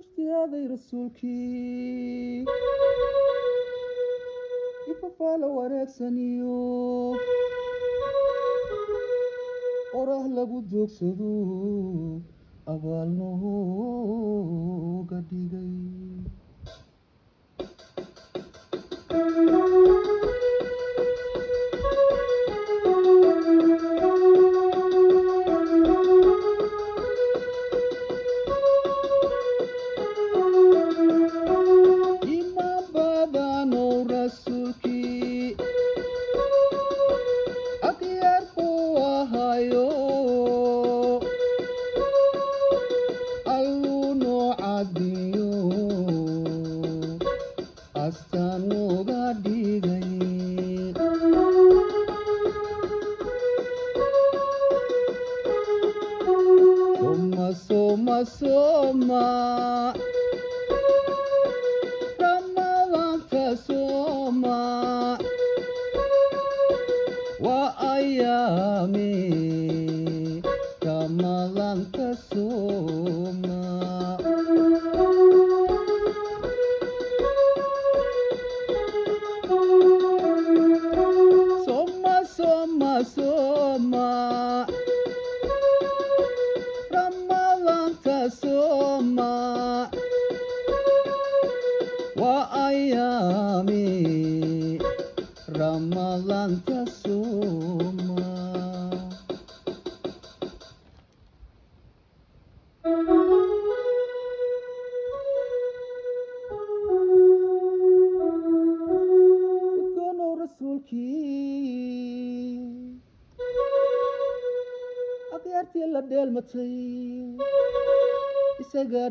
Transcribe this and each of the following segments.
ijtihaaday rasuulkii. Ifafaala wanaagsaniyo qorah lagu joogsado abaal soma. Soma. Ramadanta soma waa ayaami ramadanta soma akhyaartii la dheelmatay isagaa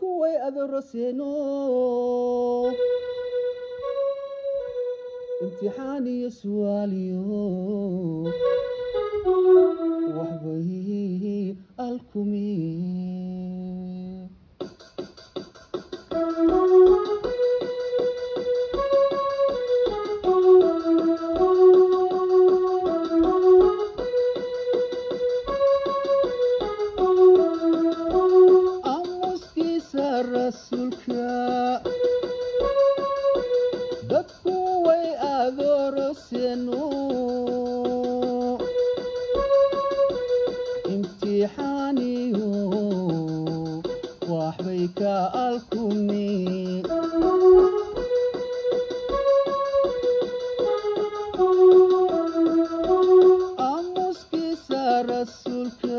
dadku way adoraseeno imtixaan iyo su'aaliyo waxbay alkumi adooroseno imtixaaniyo waxbay ka alkumi aamuskiisa rasuulka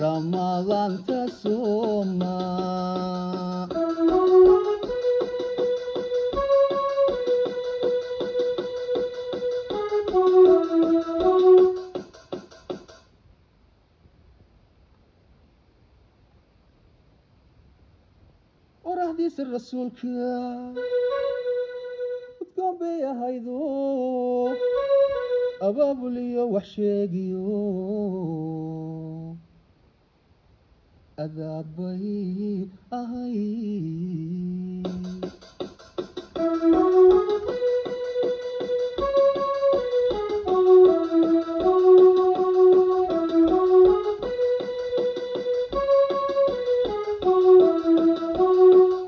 ramadanta suma qorahdiisa rasuulka udgoon bay ahaydo abaabuliyo wax sheegiyo adaabay ahay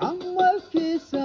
camalkiisa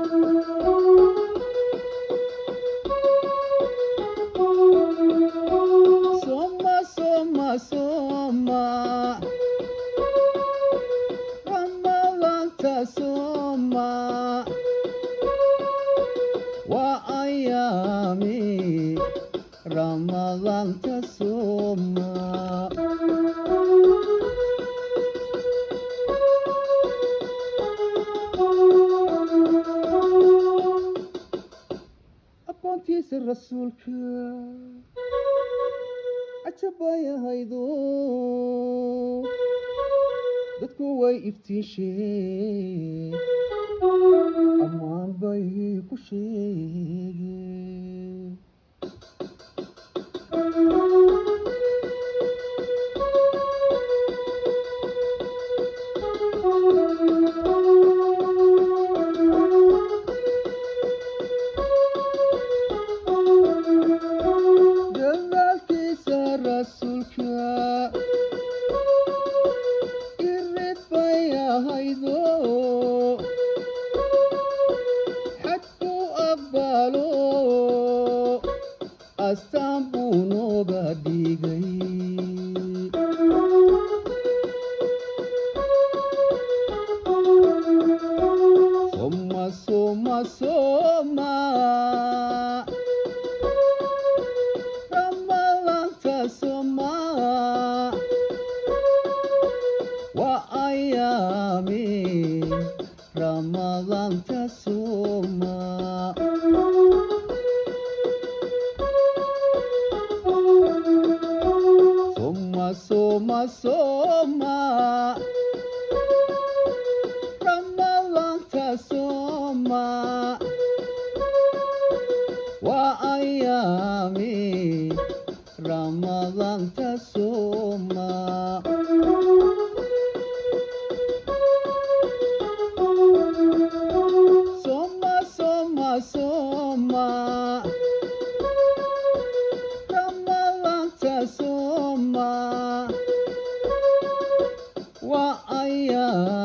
ayaami ramadanta soma aqoontiisa rasuulka cajabay ahaydo dadku way iftiisheen ammaan bay ku sheegeen soma ayaami ramadanta soma. Soma soma soma. Ramadanta soma. Waa ayaami